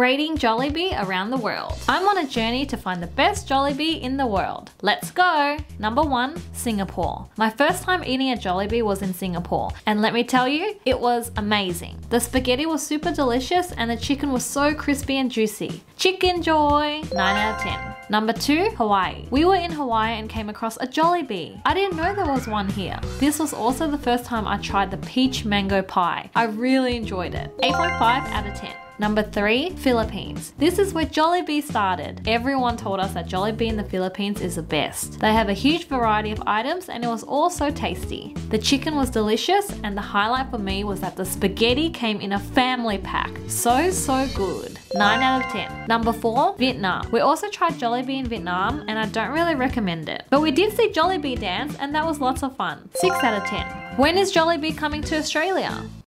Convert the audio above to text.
Rating Jollibee around the world. I'm on a journey to find the best Jollibee in the world. Let's go! Number 1. Singapore. My first time eating at Jollibee was in Singapore, and let me tell you, it was amazing. The spaghetti was super delicious and the chicken was so crispy and juicy. Chickenjoy! 9 out of 10. Number 2. Hawaii. We were in Hawaii and came across a Jollibee. I didn't know there was one here. This was also the first time I tried the peach mango pie. I really enjoyed it. 8.5 out of 10. Number three, Philippines. This is where Jollibee started. Everyone told us that Jollibee in the Philippines is the best. They have a huge variety of items and it was all so tasty. The chicken was delicious and the highlight for me was that the spaghetti came in a family pack. So, so good. 9 out of 10. Number 4, Vietnam. We also tried Jollibee in Vietnam and I don't really recommend it. But we did see Jollibee dance and that was lots of fun. 6 out of 10. When is Jollibee coming to Australia?